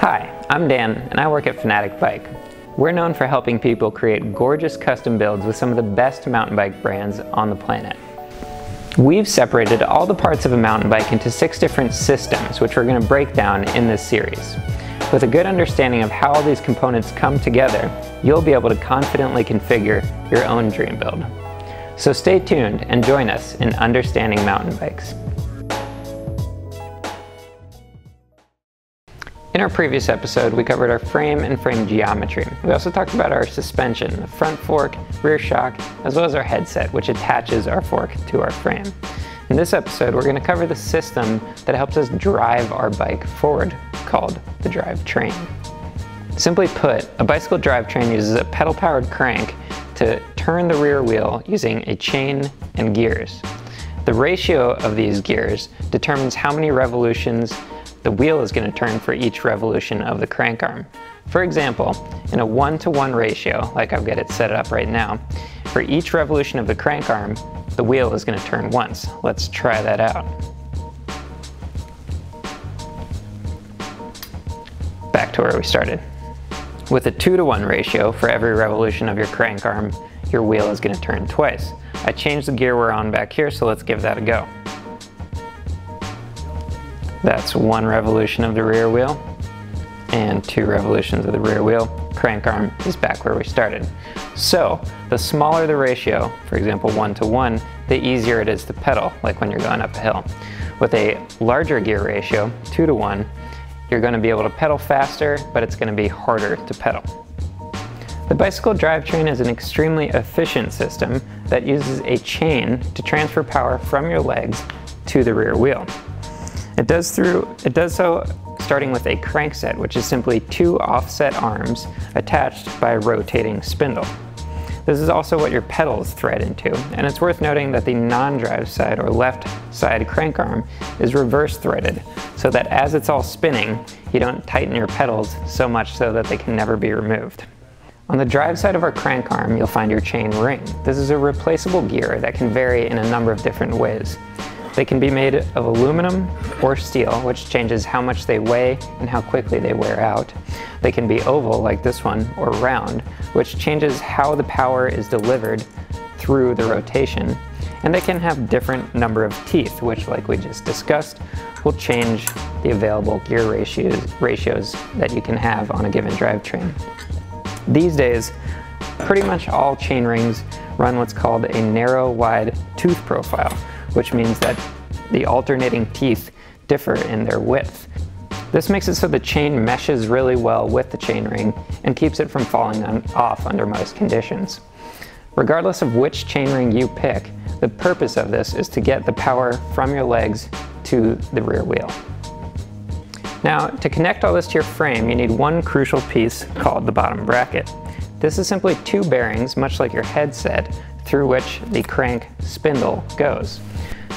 Hi, I'm Dan and I work at Fanatik Bike. We're known for helping people create gorgeous custom builds with some of the best mountain bike brands on the planet. We've separated all the parts of a mountain bike into six different systems, which we're going to break down in this series. With a good understanding of how all these components come together, you'll be able to confidently configure your own dream build. So stay tuned and join us in understanding mountain bikes. Our previous episode, we covered our frame and frame geometry. We also talked about our suspension, the front fork, rear shock, as well as our headset, which attaches our fork to our frame. In this episode, we're going to cover the system that helps us drive our bike forward, called the drivetrain. Simply put, a bicycle drivetrain uses a pedal-powered crank to turn the rear wheel using a chain and gears. The ratio of these gears determines how many revolutions the wheel is going to turn for each revolution of the crank arm. For example, in a one-to-one -one ratio, like I've got it set up right now, for each revolution of the crank arm, the wheel is going to turn once. Let's try that out. Back to where we started. With a 2 to 1 ratio, for every revolution of your crank arm, your wheel is going to turn twice. I changed the gear we're on back here, so let's give that a go. That's one revolution of the rear wheel and two revolutions of the rear wheel. Crank arm is back where we started. So the smaller the ratio, for example one to one, the easier it is to pedal, like when you're going up a hill. With a larger gear ratio, two to one, you're going to be able to pedal faster, but it's going to be harder to pedal. The bicycle drivetrain is an extremely efficient system that uses a chain to transfer power from your legs to the rear wheel. It does through it does so starting with a crankset, which is simply two offset arms attached by a rotating spindle. This is also what your pedals thread into, and it's worth noting that the non-drive side or left side crank arm is reverse threaded, so that as it's all spinning, you don't tighten your pedals so much so that they can never be removed. On the drive side of our crank arm, you'll find your chain ring. This is a replaceable gear that can vary in a number of different ways. They can be made of aluminum or steel, which changes how much they weigh and how quickly they wear out. They can be oval, like this one, or round, which changes how the power is delivered through the rotation. And they can have different number of teeth, which, like we just discussed, will change the available gear ratios, ratios that you can have on a given drivetrain. These days, pretty much all chain rings run what's called a narrow wide tooth profile, which means that the alternating teeth differ in their width. This makes it so the chain meshes really well with the chainring and keeps it from falling off under most conditions. Regardless of which chainring you pick, the purpose of this is to get the power from your legs to the rear wheel. Now, to connect all this to your frame, you need one crucial piece called the bottom bracket. This is simply two bearings, much like your headset, through which the crank spindle goes.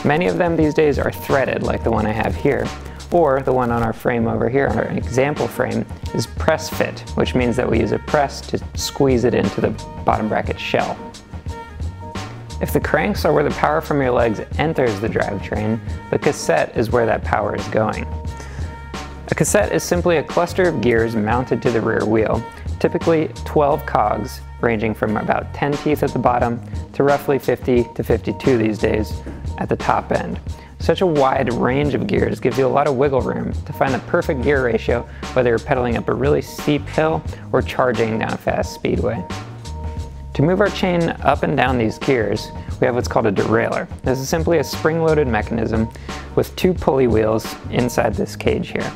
Many of them these days are threaded, like the one I have here, or the one on our frame over here, our example frame, is press fit, which means that we use a press to squeeze it into the bottom bracket shell. If the cranks are where the power from your legs enters the drivetrain, the cassette is where that power is going. A cassette is simply a cluster of gears mounted to the rear wheel, typically 12 cogs, ranging from about 10 teeth at the bottom to roughly 50 to 52 these days, at the top end. Such a wide range of gears gives you a lot of wiggle room to find the perfect gear ratio whether you're pedaling up a really steep hill or charging down a fast speedway. To move our chain up and down these gears, we have what's called a derailleur. This is simply a spring-loaded mechanism with two pulley wheels inside this cage here.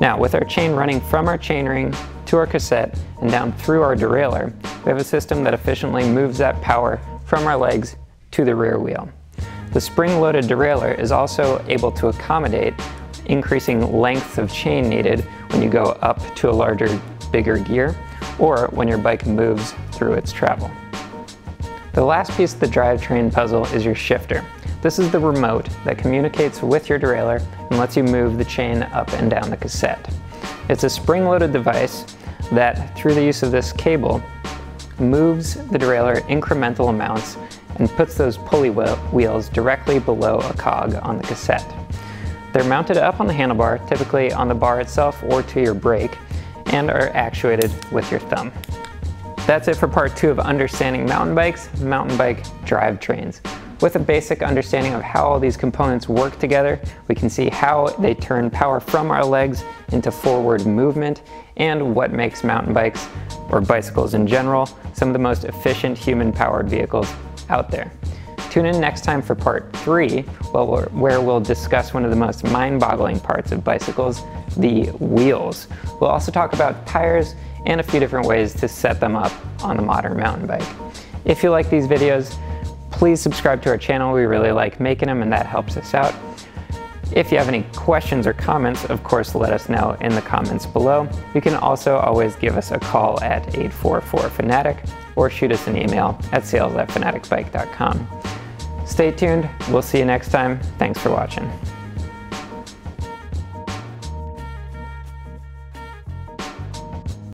Now, with our chain running from our chainring to our cassette and down through our derailleur, we have a system that efficiently moves that power from our legs to the rear wheel. The spring-loaded derailleur is also able to accommodate increasing lengths of chain needed when you go up to a larger, bigger gear, or when your bike moves through its travel. The last piece of the drivetrain puzzle is your shifter. This is the remote that communicates with your derailleur and lets you move the chain up and down the cassette. It's a spring-loaded device that, through the use of this cable, moves the derailleur incremental amounts and puts those pulley wheels directly below a cog on the cassette. They're mounted up on the handlebar, typically on the bar itself or to your brake, and are actuated with your thumb. That's it for part two of understanding mountain bikes, mountain bike drivetrains. With a basic understanding of how all these components work together, we can see how they turn power from our legs into forward movement and what makes mountain bikes, or bicycles in general, some of the most efficient human-powered vehicles out there. Tune in next time for part three, where we'll discuss one of the most mind-boggling parts of bicycles, the wheels. We'll also talk about tires and a few different ways to set them up on a modern mountain bike. If you like these videos, please subscribe to our channel. We really like making them and that helps us out. If you have any questions or comments, of course, let us know in the comments below. You can also always give us a call at 844-FANATIK or shoot us an email at sales at fanatikbike.com. Stay tuned. We'll see you next time. Thanks for watching.